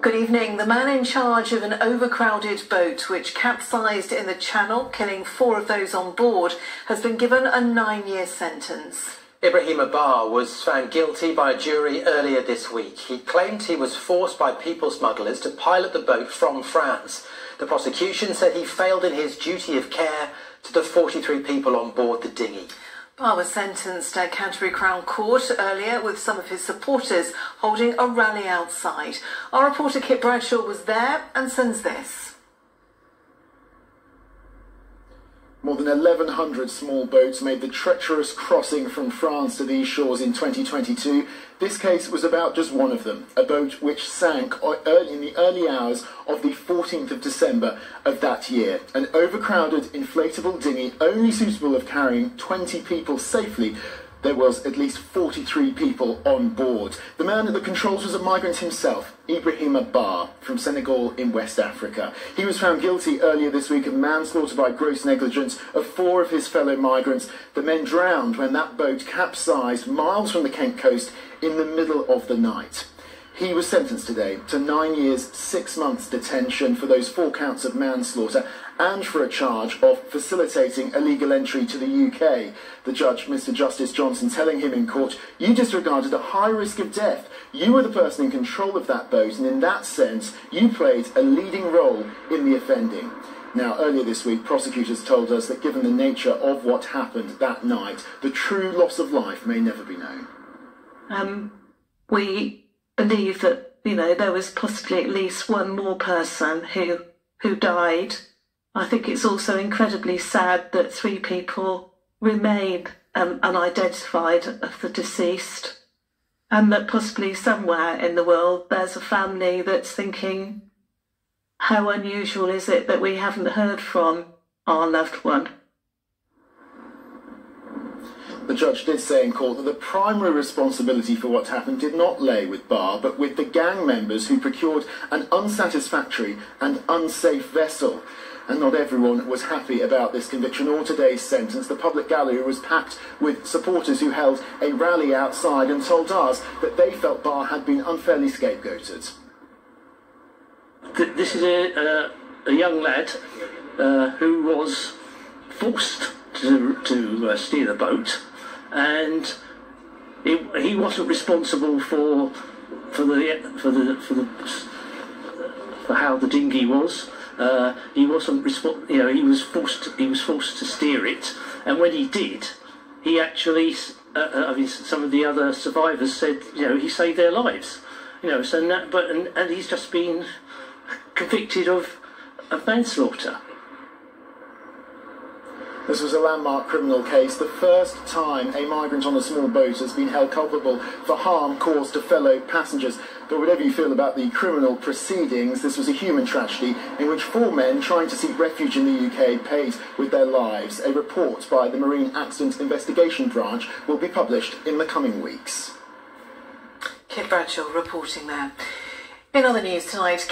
Good evening. The man in charge of an overcrowded boat which capsized in the channel, killing four of those on board, has been given a nine year sentence. Ibrahima Bah was found guilty by a jury earlier this week. He claimed he was forced by people smugglers to pilot the boat from France. The prosecution said he failed in his duty of care to the 43 people on board the dinghy. Bah was sentenced at Canterbury Crown Court earlier with some of his supporters holding a rally outside. Our reporter Kit Bradshaw was there and sends this. More than 1,100 small boats made the treacherous crossing from France to these shores in 2022. This case was about just one of them, a boat which sank in the early hours of the 14th of December of that year. An overcrowded inflatable dinghy only suitable of carrying 20 people safely there was at least 43 people on board. The man at the controls was a migrant himself, Ibrahima Bah, from Senegal in West Africa. He was found guilty earlier this week of manslaughter by gross negligence of four of his fellow migrants. The men drowned when that boat capsized miles from the Kent coast in the middle of the night. He was sentenced today to nine years, six months detention for those four counts of manslaughter and for a charge of facilitating illegal entry to the UK. The judge, Mr. Justice Johnson, telling him in court, You disregarded a high risk of death. You were the person in control of that boat, and in that sense, you played a leading role in the offending. Now, earlier this week, prosecutors told us that given the nature of what happened that night, the true loss of life may never be known. Um, we believe that you know there was possibly at least one more person who who died. I think it's also incredibly sad that three people remain um, unidentified of the deceased, and that possibly somewhere in the world there's a family that's thinking, how unusual is it that we haven't heard from our loved one? The judge did say in court that the primary responsibility for what happened did not lay with Bah, but with the gang members who procured an unsatisfactory and unsafe vessel. And not everyone was happy about this conviction or today's sentence. The public gallery was packed with supporters who held a rally outside and told us that they felt Bah had been unfairly scapegoated. This is a, a young lad uh, who was forced to, to uh, steer the boat and it, he wasn't responsible for for the for the for the for how the dinghy was. Uh, he wasn't resp- you know he was forced he was forced to steer it, and when he did, he actually uh, uh I mean some of the other survivors said you know he saved their lives, you know so that, but and, and he's just been convicted of of manslaughter. This was a landmark criminal case, the first time a migrant on a small boat has been held culpable for harm caused to fellow passengers. But whatever you feel about the criminal proceedings, this was a human tragedy in which four men trying to seek refuge in the UK paid with their lives. A report by the Marine Accident Investigation Branch will be published in the coming weeks. Kit Bradshaw reporting there. In other news tonight,